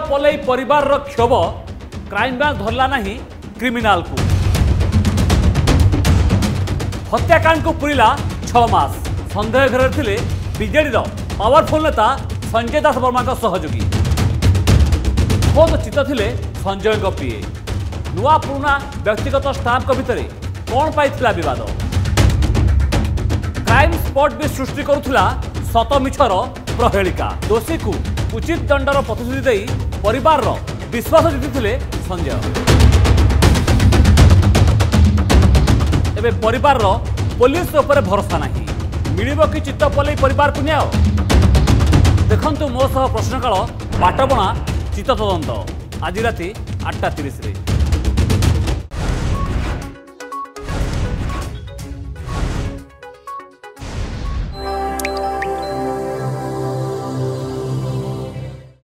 पलै परि क्ष क्राइम ब्रान्च धरलाइ क्रिमिनाल हत्याकाण्ड पुह घरे विजेडि पावरफुल नेता संजय दास वर्माको सहयोगी संजय चितले सञ्जयको प्रिए नुना व्यक्तिगत स्टाफ स्टाफको भित्र कला विवाद क्राइम स्पॉट सृष्टि स्पट सृष्टिलात मिछर ପ୍ରହେଳିକା ଦୋଷୀକୁ ଉଚିତ ଦଣ୍ଡର ପ୍ରତିଶ୍ରୁତି ଦେଇ ପରିବାରର ବିଶ୍ୱାସ ଜିତିଥିଲେ ସଞ୍ଜୟ ଏବେ ପରିବାରର ପୋଲିସ ଉପରେ ଭରସା ନାହିଁ ମିଳିବ କି ଚିତ୍ତ ପଲେଇ ପରିବାରକୁ ନ୍ୟାୟ ଦେଖନ୍ତୁ ମୋ ସହ ପ୍ରଶ୍ନକାଳ ବାଟବଣା ଚିତ୍ତ ତଦନ୍ତ ଆଜି ରାତି ଆଠଟା ତିରିଶରେ